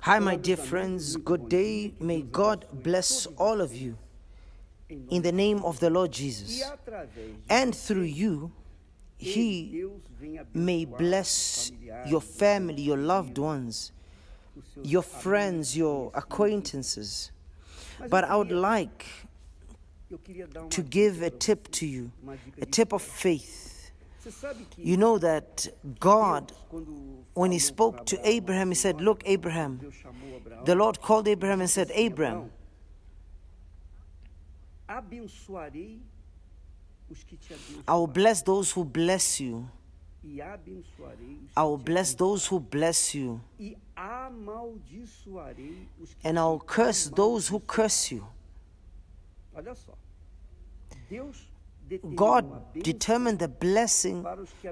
Hi, my dear friends. Good day. May God bless all of you in the name of the Lord Jesus. And through you, He may bless your family, your loved ones, your friends, your acquaintances. But I would like to give a tip to you, a tip of faith. You know that God, when He spoke to Abraham, He said, Look, Abraham, the Lord called Abraham and said, Abraham, I will bless those who bless you. I will bless those who bless you. And I will curse those who curse you. God determined the blessing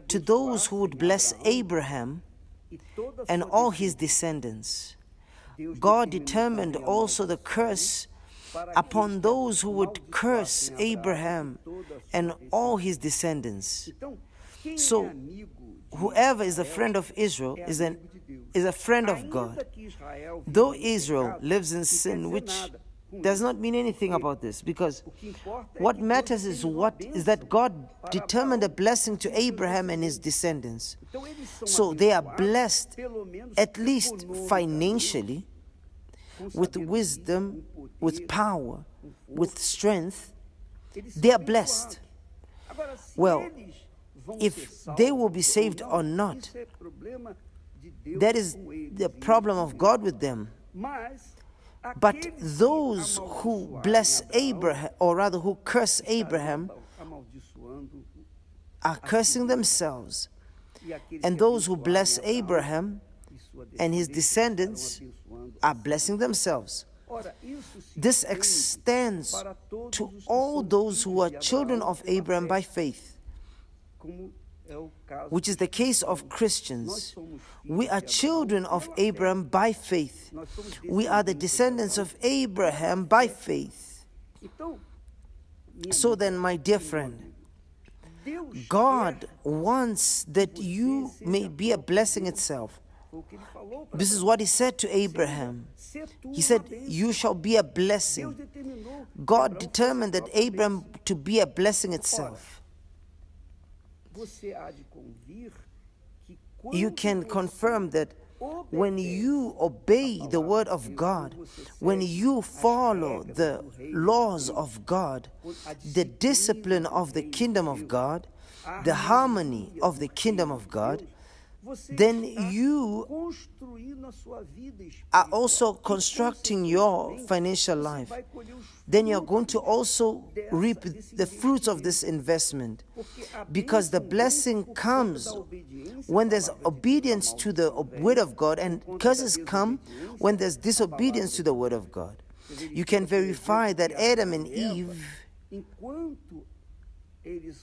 to those who would bless Abraham and all his descendants. God determined also the curse upon those who would curse Abraham and all his descendants. So, Whoever is a friend of Israel is an is a friend of God. Though Israel lives in sin, which does not mean anything about this, because O que importa é what matters is what is that God determined a blessing to Abraham and his descendants. Então, eles são So they are blessed at least financially, with wisdom, with power, with strength. They are blessed. Well, if they will be saved or not, isso é problema de Deus That is the problem of. God with them. But those who bless Abraham, or rather who curse Abraham, are cursing themselves. And those who bless Abraham and his descendants are blessing themselves. This extends to all those who are children of Abraham by faith, which is the case of Christians. We are children of. Abraham by faith. We are the descendants of Abraham by faith. So then, my dear friend, God wants that you may be a blessing itself. This is what he said to Abraham. He said. You shall be a blessing. God determined that Abraham to be a blessing itself. You can confirm that when you obey the word of God, when you follow the laws of God, the discipline of the kingdom of God, the harmony of the kingdom of God, then you construindo a sua vida are also constructing your financial life. vai colher os Then you're going to also reap the fruits of this investment. Because the blessing comes when there's palavra de Deus, a obedience to the word of God, and por conta da curses come when there's disobedience to the word of God. You can verify that Adam and Eve,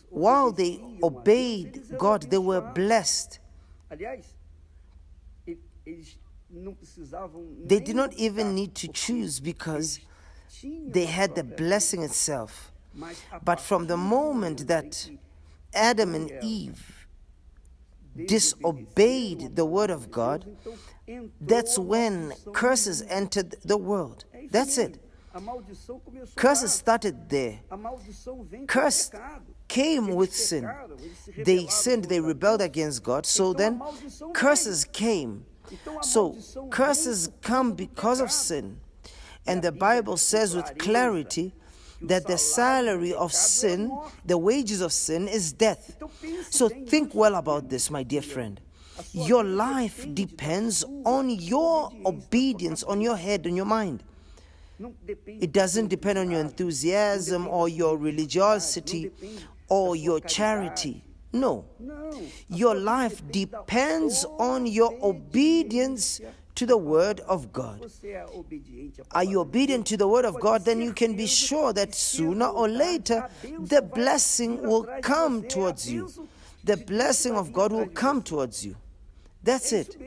while they obedeciam a Deus, obeyed God, they were blessed. Aliás, eles não precisavam They did not even need to choose because they had the blessing itself. But from the moment that Adam and Eve disobeyed the word of God, that's when curses entered the world. That's it. A maldição começou Curses started there. Curse com o pecado. came with sin. pecaram, eles se They sinned, they rebelled against God. So then curses came. So curses come because of sin. And the Bible says with clarity that the salary of pecado é a sin, the wages of sin, is death. So think well about this, my dear friend. Your life depends on your obediência, da sua obedience, on your head, on your mind. It doesn't depend on your enthusiasm or your religiosity or your charity. No. Your life depends on your obedience to the word of God. Are you obedient to the word of God? Then you can be sure that sooner or later the blessing will come towards you. The blessing of God will come towards you. That's it.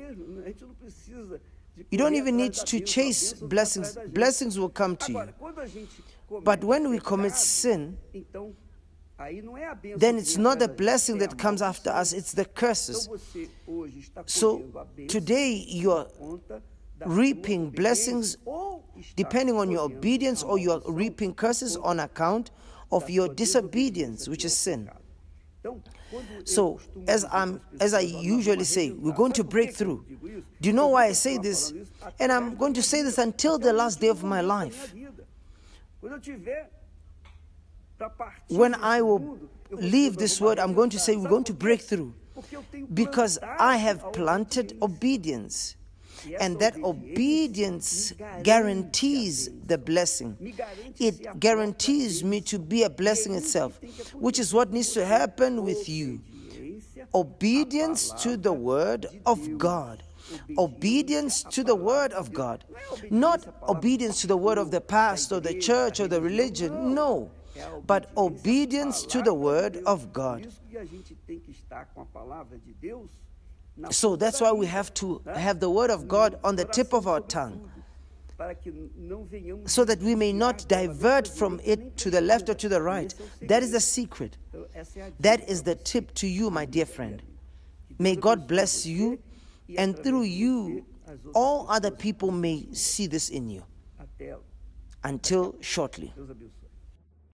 You don't even need to chase blessings. Blessings will come to you. But when we commit sin, then it's not the blessing that comes after us, it's the curses. So today da sua reaping blessings depending on your obedience, or you are reaping curses on account of your disobedience, which is sin. So, as I'm, as I pessoas, "Ó, nós usually say, we're ah, going to break que que eu through. Do you know why I say this? And I'm going to say this until the last day of my último momento da life. minha vida. Quando eu tiver pra partir When I will mundo, eu vou leave this "Nós word, I'm going to say we're going to break through. Porque eu tenho Because I have planted obedience. And that obedience me garante a guarantees the blessing. It guarantees me to be a blessing itself, which is what needs to happen with you. Obedience to the word of God. Obedience to the word of God. Not obedience to the word of the past or the church or the religion. No. But obedience to the word of God. So that's why we have to have the word of God on the tip of our tongue. Para que não venhamos so that we may not divert from para a direita, nem it to the left or to the right. Esse é o That is the secret. Então, essa é a That is the tip to you, my dear friend. May God bless you, and through you, você, as outras all other people may see this in you. Until shortly.